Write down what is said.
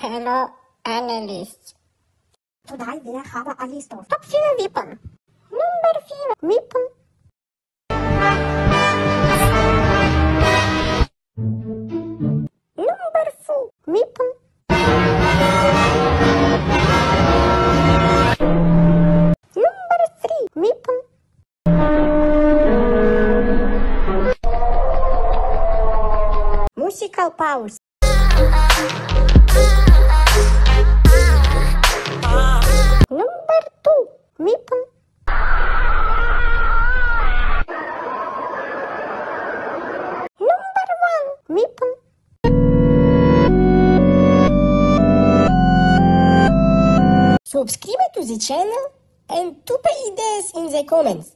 Hello, analyst. Today we have a list of Top 4 weapon. Number 4 weapon. Number 4 weapon. Number 3 weapon. Musical pause. Subscribe to the channel and tupe ideas in the comments.